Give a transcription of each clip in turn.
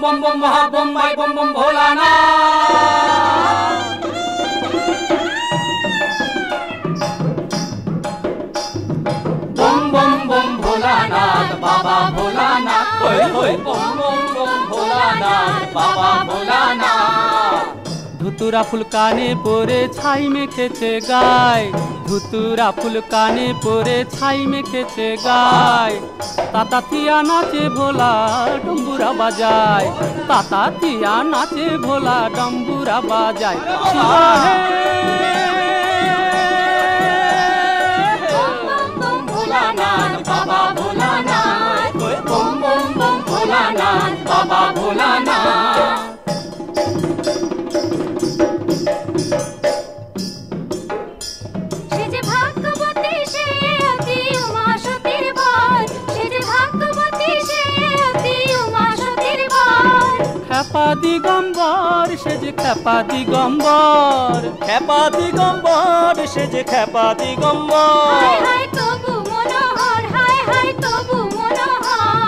bom bom bom maha bom bhai bom bom bholana Bholanath बाबा Bholanath hoy होय बम बम बम भोलानाथ बाबा भोलानाथ ধুতুরা ফুল কানে পরে ছাই মেখেছে গায়। ধুতুরা ফুল কানে পরে ছাই মেখেছে গায়। তাতাতিয়া নাচে ভোলা ডম্বুরা বাজায়। তাতাতিয়া নাচে ভোলা ডম্বুরা বাজায়। সে যে খেপা দিগম্বর। খেপা দিগম্বর সে যে খেপা দিগম্বর। হায় হায় হায় হায়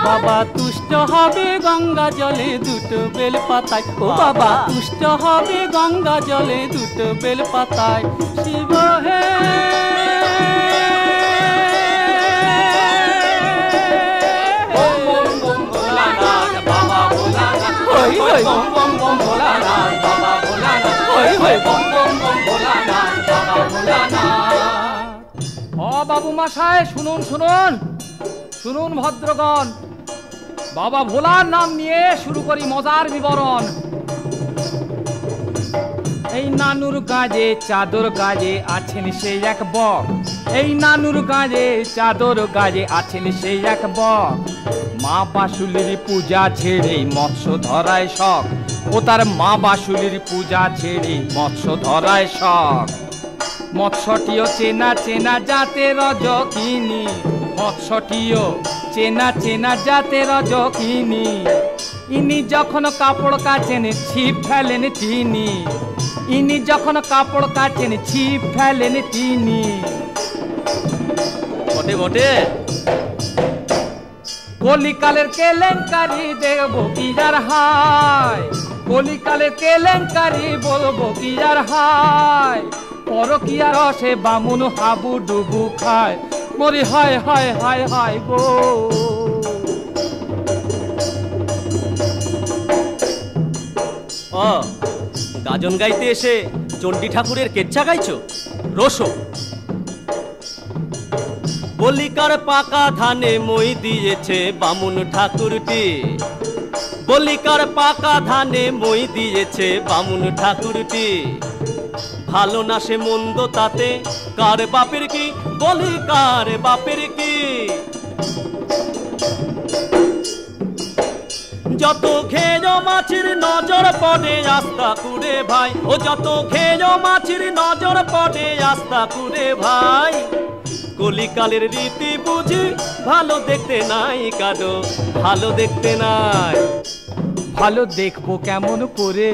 বাবা তুষ্ট হবে গঙ্গা জলে দুটো বেল পাতায় ও বাবা। তুষ্ট হবে গঙ্গা জলে দুটো বেল পাতায় শিব হে বাবু মশাই, শুনুন শুনুন। শুনুন, ভদ্রগণ। বাবা ভোলার নাম নিয়ে শুরু করি মজার বিবরণ। এই নানুর কাজে চাদর কাজে আছেন সেই এক বক। এই নানুর কাজে চাদর কাজে আছেন সেই এক বক। মা বাসুলির পূজা ছেড়ে মৎস্য ধরায় শখ। ও তার মা বাসুলির পূজা ছেড়ে মৎস্য ধরায় শখ। মৎস্যটিও চেনা চেনা জাতে রজকিনী মৎস্যটিও চেনা চেনা জাতে রজকিনী ইনি যখন কাপড় কাচেন, ছিপ ফেলেন তিনি। ইনি যখন কাপড় কাচেন, ছিপ ফেলেন তিনি। বটে বটে। কলিকালের কেলেঙ্কারি দেখব কি যার হায়? কলিকালের কেলেঙ্কারি বলব কি যার হায়? পরকিয়া রসে বামুন হাবু ডুবু খায়। মরি হায় হায় হায় হায় গো। গাজন গাইতে এসে চণ্ডী ঠাকুরের কেচ্ছা গাইছো? রসো। বলিকার পাকা ধানে মই দিয়েছে বামুন ঠাকুরটি। বলিকার পাকা ধানে মই দিয়েছে বামুন ঠাকুরটি। ভালো না সে মন্দ তাতে। কার বাপের কি? বলি কার বাপের কি? যত খেজো মাছির নজর পড়ে আস্তা কুড়ে ভাই। ও যত খেজো মাছির নজর পড়ে আস্তা কুড়ে ভাই। কলিকালের রীতি বুঝি ভালো দেখতে নাই কাদো ভালো দেখতে নাই। ভালো দেখব কেমন করে?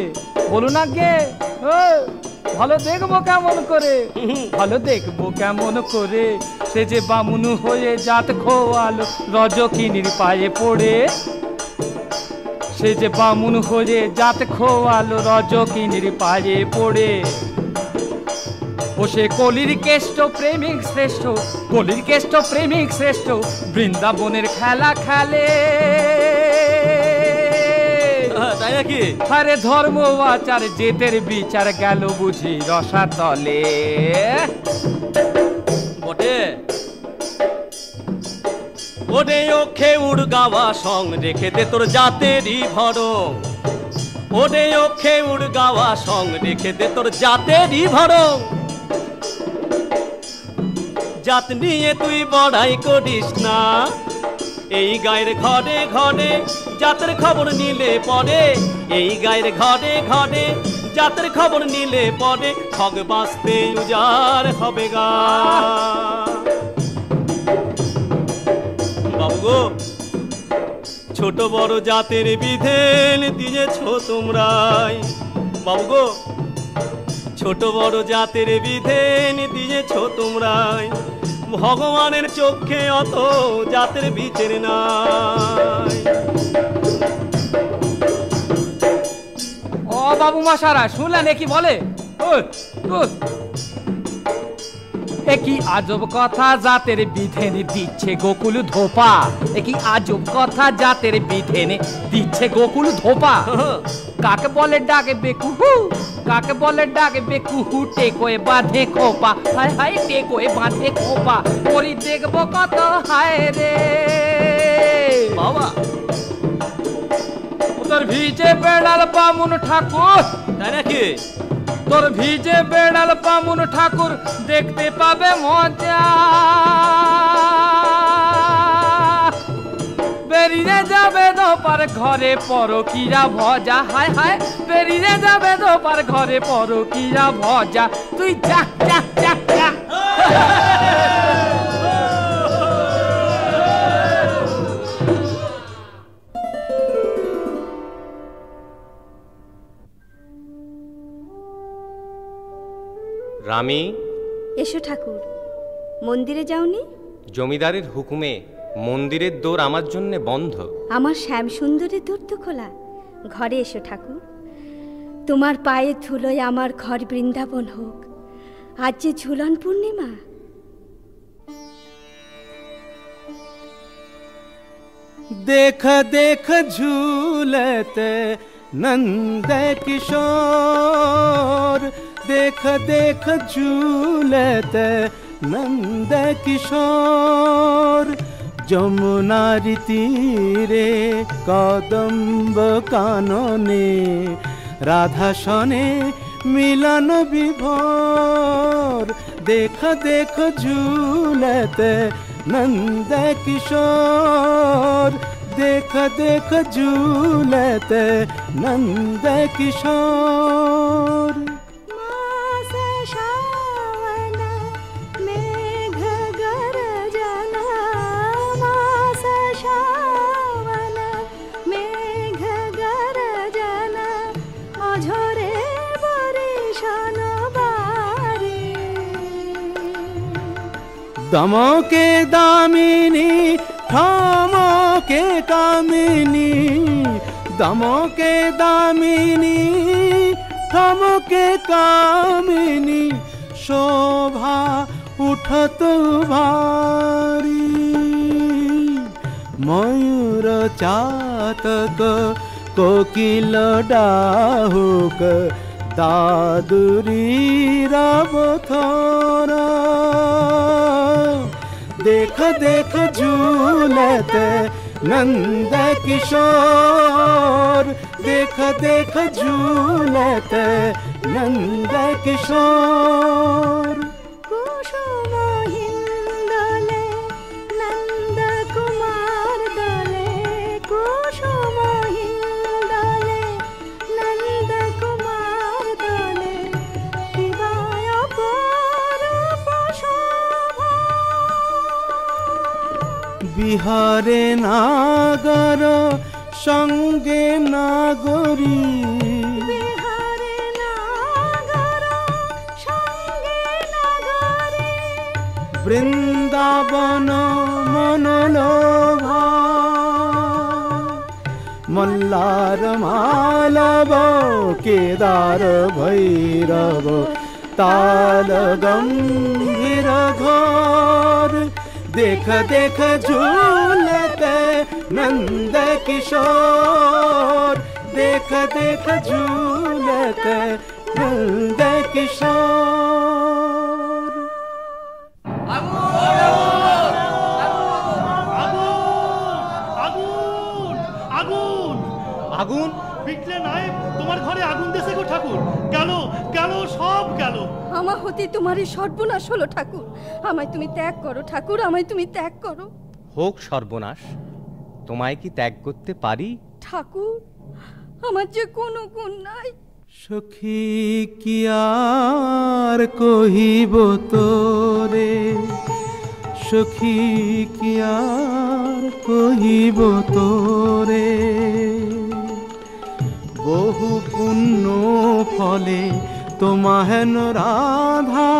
বলুন আগে ভালো দেখব কেমন করে? ভালো দেখব কেমন করে? সে যে বামুন হয়ে জাত খোয়ালো, রজকিনীর পায়ে পড়ে। সে যে বামুন হয়ে জাত খোয়ালো, রজকিনীর পায়ে পড়ে। ও সে কলির কেষ্ট প্রেমিক শ্রেষ্ঠ, কলির কেষ্ট প্রেমিক শ্রেষ্ঠ, বৃন্দাবনের খেলা খেলে। তাই নাকি আরে ধর্ম আচার জেতের বিচার গেল বুঝি রসাতলে। বটে। ওরে ওখে উড় গাওয়া সং রেখে দে তোর জাতেরই ভরং ওরে ওখে উড় গাওয়া সং রেখে দে তোর জাতেরই ভরং জাত নিয়ে তুই বড়াই করিস না। এই গায়ের ঘরে ঘরে জাতের খবর নিলে পরে, এই গায়ের ঘরে ঘরে জাতের খবর নিলে পরে, ঠগ বাঁচতে উজার হবে গা। বাবু গো, ছোট বড় জাতের বিধেন দিয়েছ তোমরাই। বাবু গো, ছোট বড় জাতের বিধেন দিয়েছ তোমরাই। ভগবানের চোখে অত জাতের বিচার নাই। বাবু মশারা শুনলেন এ কি বলে। এ কি আজব কথা জাতের বিধেনে দিচ্ছে গোকুল ধোপা? এ কি আজব কথা জাতের বিধেনে দিচ্ছে গোকুল ধোপা? কাকে বলে ডাকে বেকুহু কাকে বলে ডাকে বেকুহু টেকোয়ে বাঁধে খোপা। হায় হায় টেকোয়ে বাঁধে খোপা। করি দেখব কত হায় রে। বাবা। তোর ভিজে বেড়াল বামুন ঠাকুর। তাই নাকি? তোর ভিজে বেড়াল বামুন ঠাকুর দেখতে পাবে মজা। বেরিয়ে যাবে দোপার ঘরে পরকিরা ভজা। হায় হায় বেরিয়ে যাবে দোপার ঘরে পরকিরা ভজা। তুই যা যা যা যা। রামি? এসো ঠাকুর। মন্দিরে যাওনি? জমিদারের হুকুমে মন্দিরের দোর আমার জন্য বন্ধ আমার শ্যাম সুন্দরের দূর তো খোলা ঘরে এসো ঠাকুর তোমার পায়ে ধুলোয় আমার ঘর বৃন্দাবন হোক আজ যে ঝুলন পূর্ণিমা देख देख झूलते नंद किशोर देख देख झूलते नंद किशोर যমুনার তীরে কদম্ব কাননে রাধা সনে মিলন বিভোর। দেখ দেখ ঝুলতে নন্দ কিশোর। দেখ দেখ ঝুলতে নন্দ কিশোর। দমকে দামিনী, ঠমকে কামিনী। দমকে দামিনী, ঠমকে কামিনী। শোভা উঠত ভারি। ময়ূর চাতক কোকিল ডাহুক দাদুরি রবথর দেখ দেখ ঝুলতে নন্দ কিশোর দেখ দেখ ঝুলতে নন্দ কিশোর বিহারে নাগর সঙ্গে নাগরী। বৃন্দাবন মনোলোভা। মল্লার মালব কেদার ভৈরব তাল গম্ভীর ঘর। দেখ দেখ ঝুলতে নন্দ কিশোর দেখ দেখ ঝুলতে নন্দ কিশোর আগুন আগুন আগুন বিকলে নায়েব তোমার ঘরে আগুন দেশে গো ঠাকুর গেল সব গেল। আমার হতে তোমারই সর্বনাশ হলো ঠাকুর। আমায় তুমি ত্যাগ করো ঠাকুর আমায় তুমি ত্যাগ করো। হোক সর্বনাশ তোমায় কি ত্যাগ করতে পারি? ঠাকুর আমার যে কোনো গুণ নাই। সখী কি আর কহিব তোরে? সখী কি আর কহিব তোরে? বহু পুণ্য ফলে তোমাহেন রাধা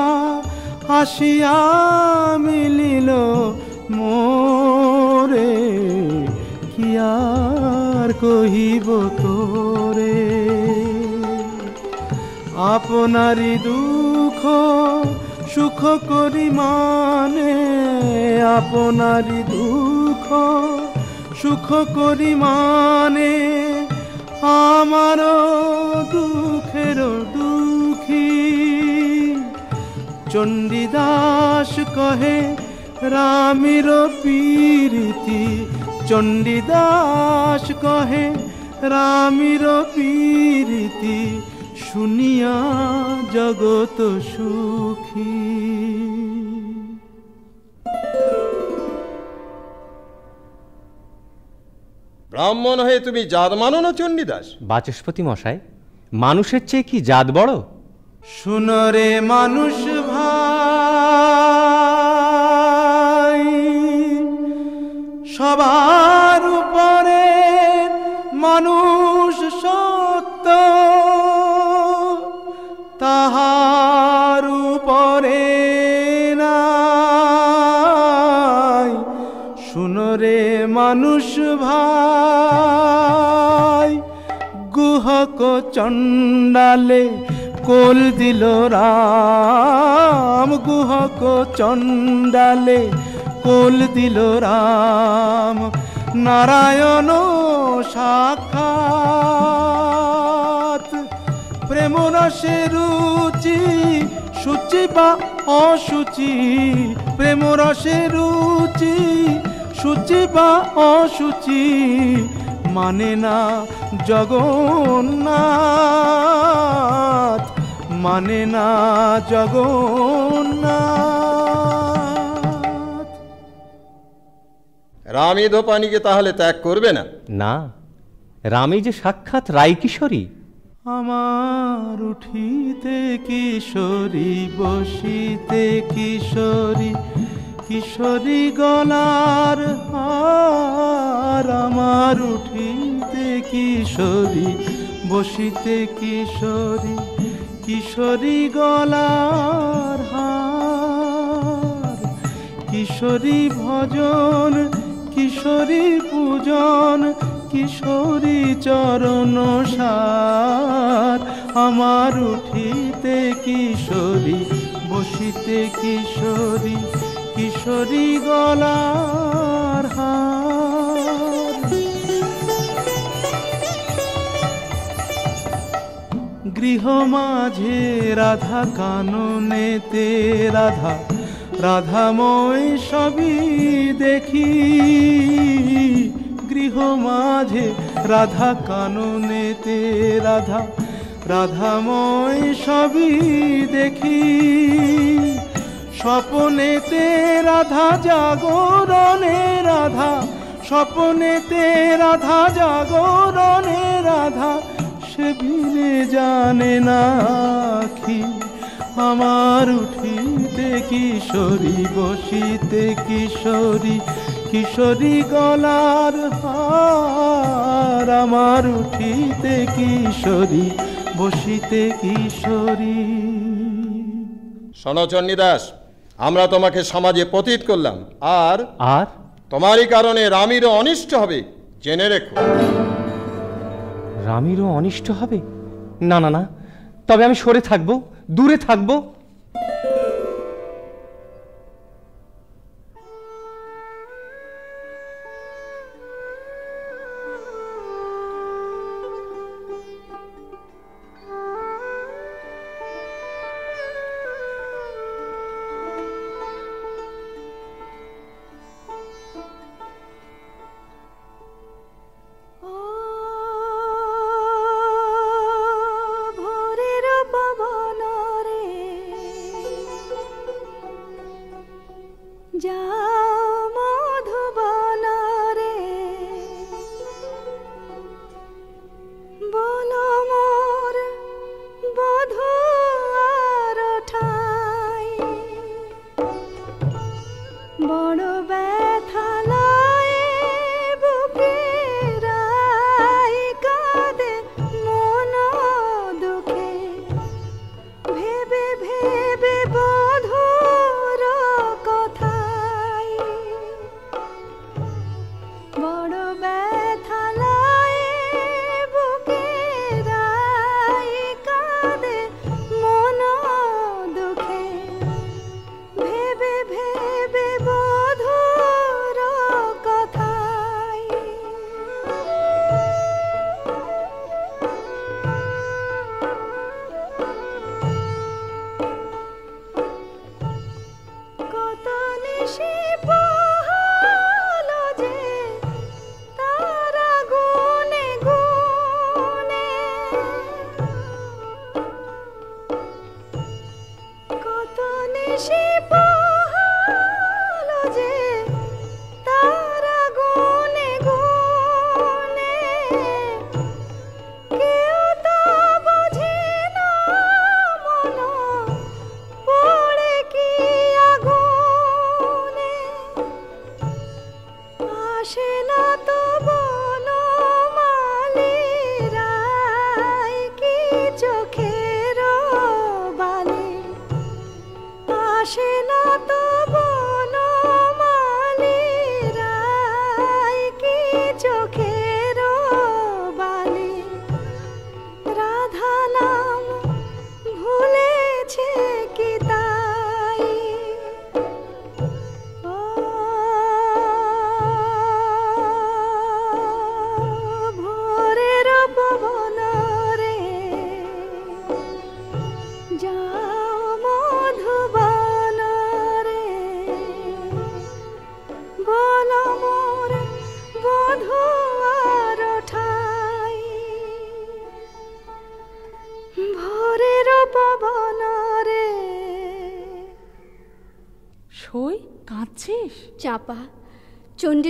আসিয়া মিলিল মোরে, কি আর কহিব তোরে? আপনারি দুঃখ, সুখ করি মানে আপনারি দুঃখ, সুখ করি মানে আমার দুঃখের দুঃখী চণ্ডীদাস কহে রামের পীরিতি। চণ্ডীদাস কহে রামের পীরিতি। শুনিয়া জগত সুখী। ব্রাহ্মণ হয়ে তুমি জাত মানো না চণ্ডীদাস? বাচস্পতি মশাই মানুষের চেয়ে কি জাত বড়? শুনরে মানুষ সবার উপরে মানুষ সত্য। তাহার উপরে নাই। শুনরে মানুষ ভাই গুহক চণ্ডালে কোল দিল রাম। গুহক চণ্ডালে কোল দিল রাম। নারায়ণ সাক্ষাৎ। প্রেম রসে রুচি, সূচি বা অসুচি? প্রেম রসে রুচি, সূচি বা অসুচি? মানে না জগন্নাথ? মানে না জগন্নাথ? রামিধ পানিকে তাহলে ত্যাগ করবে না? না। রামই যে সাক্ষাৎ রায়কিশোরী। আমার উঠিতে কিশোরী বসিতে কিশোরী কিশোরী গলার হার। আমার উঠিতে কিশোরী বসিতে কিশোরী কিশোরী গলার হার। কিশোরী ভজন কিশোরী পূজন, কিশোরী চরণ সার। আমার উঠিতে কিশোরী, বসিতে কিশোরী কিশোরী গলার হার। গৃহ মাঝে রাধা কাননেতে রাধা রাধাময় সবই দেখি। গৃহ মাঝে রাধা কাননেতে রাধা রাধাময় সবই দেখি। স্বপনেতে রাধা জাগরণে রাধা, স্বপনেতে রাধা জাগরণে রাধা, সে বিনে জানে না আমার উঠিতে কিশোরী বসিতে কিশোরী কিশোরী গলার হার। আমার উঠিতে কিশোরী বসিতে কিশোরী। শোনো চণ্ডীদাস আমরা তোমাকে সমাজে পতিত করলাম। আর আর? তোমারই কারণে রামিরও অনিষ্ট হবে জেনে রেখো। রামিরও অনিষ্ট হবে? না না না তবে আমি সরে থাকব। দূরে থাকব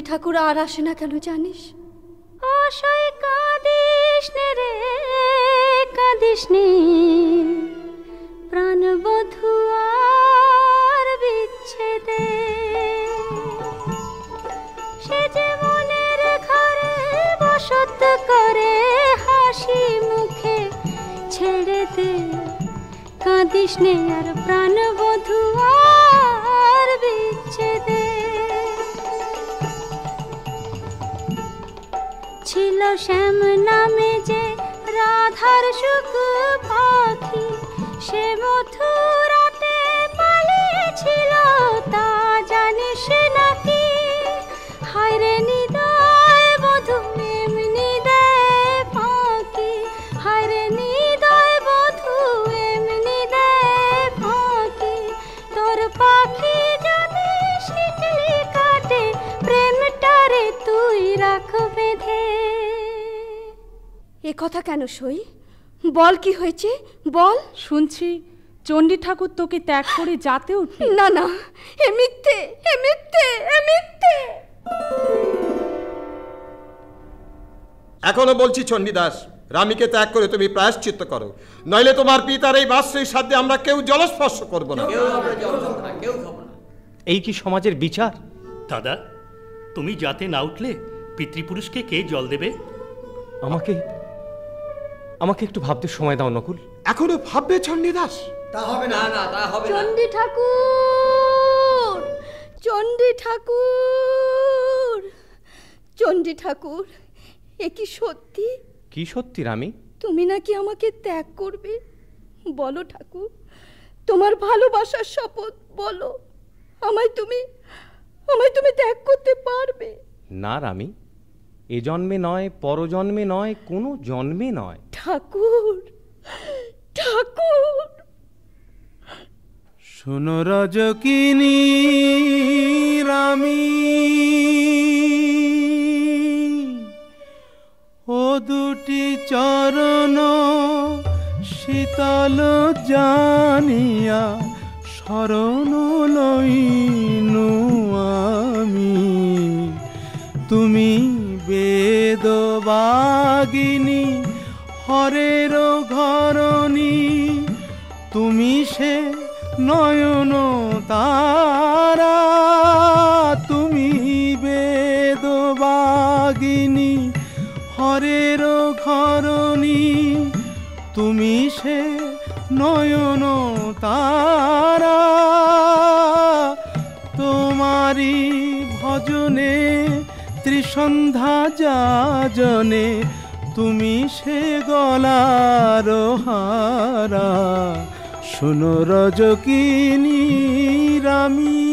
ঠাকুর আর আসে না কেন জানিস? আশায় কাঁদিস রে, কাঁদিস নে। প্রাণবধূ আর বিচ্ছেদে। সে যে মনের ঘরে বসত করে হাসি মুখে ছেড়ে দে। কাঁদিস নে আর প্রাণবধূ আর বিচ্ছেদে। ছিল শ্যাম নামে যে রাধার সুখ পাখি সে মথুরাতে পালিয়েছিল তা জানিস নাকি কথা কেন সই? বল কি হয়েছে? বল। শুনছি চণ্ডী ঠাকুর তোকে ত্যাগ করে যাতে উঠবে। না না এ মিথ্যে এ মিথ্যে এ মিথ্যে। এখনও বলছি চণ্ডীদাস রামীকে ত্যাগ করে তুমি প্রায়শ্চিত্ত করো। নইলে তোমার পিতার এই বাশ্রয়ী সাধ্যে আমরা কেউ জলস্পর্শ করব না। এই কি সমাজের বিচার? দাদা তুমি যাতে না উঠলে পিতৃপুরুষকে কে জল দেবে? আমাকে আমাকে একটু ভাবতে সময় দাও নকুল। এখনও ভাববে চণ্ডীদাস তা হবে না না তা হবে না। চণ্ডী ঠাকুর চণ্ডী ঠাকুর চণ্ডী ঠাকুর এ কি সত্যি? কি সত্যি রামি তুমি নাকি আমাকে ত্যাগ করবে? বলো ঠাকুর তোমার ভালোবাসার শপথ বলো। আমায় তুমি আমায় তুমি ত্যাগ করতে পারবে? না রামি এ জন্মে নয় পরজন্মে নয় কোনো জন্মে নয়। ঠাকুর ঠাকুর। শোনো রজকিনী রামি। ও দুটি চরণ শীতল জানিয়া শরণ লইনু। বেদবাগিনী হরের ঘরণী, তুমি সে নয়ন তারা, তুমি বেদবাগিনী, হরের ঘরণী, তুমি সে নয়ন তারা তোমারি ভজনে ত্রিসন্ধ্যা যাজনে তুমি সে গলার হারা। শোনো রজকিনী রামি।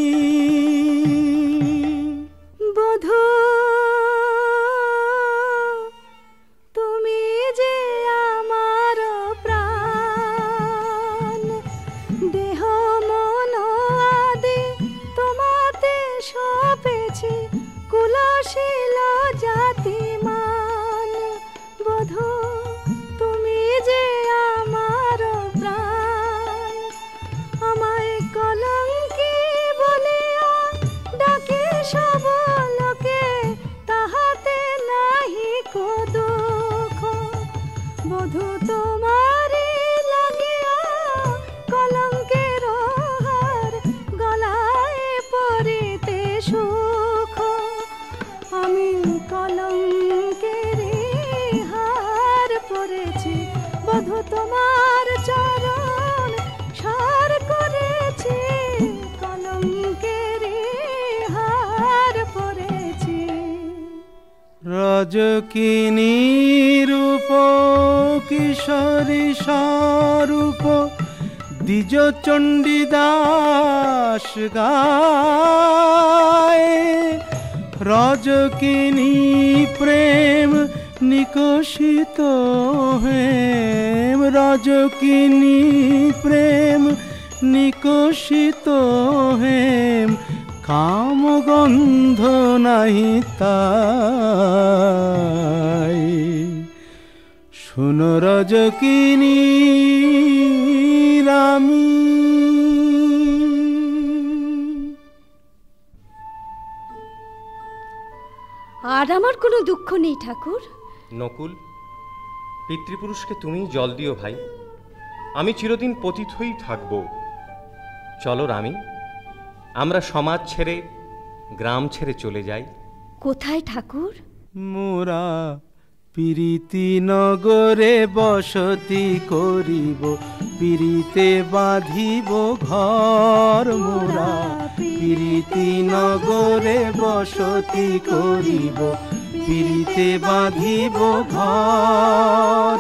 সব রজকিনী রূপ কিশোরী স্বরূপ দ্বিজ চণ্ডীদাস গায়। রজকিনী প্রেম নিকশিত হেম, রজকিনী প্রেম নিকশিত হেম কামগন্ধ নাহি তাই। শুনো রজকিনী রামি। আর আমার কোনো দুঃখ নেই ঠাকুর। নকুল পিতৃপুরুষকে তুমি জল দিও ভাই। আমি চিরদিন পতিত হয়েই থাকব। চলো রামি। আমরা সমাজ ছেড়ে গ্রাম ছেড়ে চলে যাই। কোথায় ঠাকুর? মোরা প্রীতি নগরে বসতি করিব প্রীতে বাঁধিব ঘর মোরা। প্রীতি নগরে বসতি করিব প্রীতে বাঁধিব ঘর।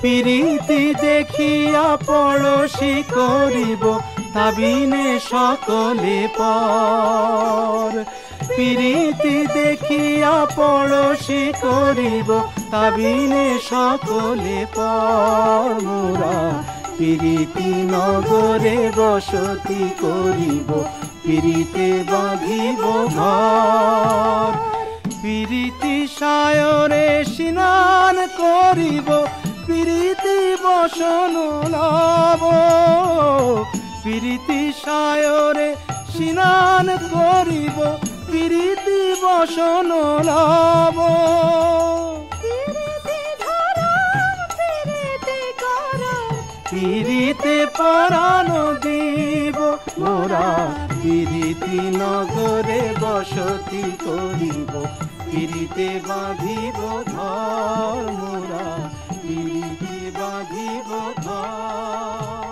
প্রীতি দেখিয়া পড়শি করিব তাবিনে সকলে পর। প্রীতি দেখিয়া পড়শি করিব তাবিনে সকলে পর। প্রীতি নগরে বসতি করিব, প্রীতে বাঁধিব ঘর। প্রীতি সায়রে স্নান করিব, প্রীতি বসন লাভ। প্রীতি সায়রে স্নান করিব প্রীতি বসন লাভ। পিরিতে পরাণ দিব মোরা পিরিতি নগরে বসতি করিব। পিরিতে বাঁধিব ঘর মোরা পিরিতে বাঁধিব ঘর।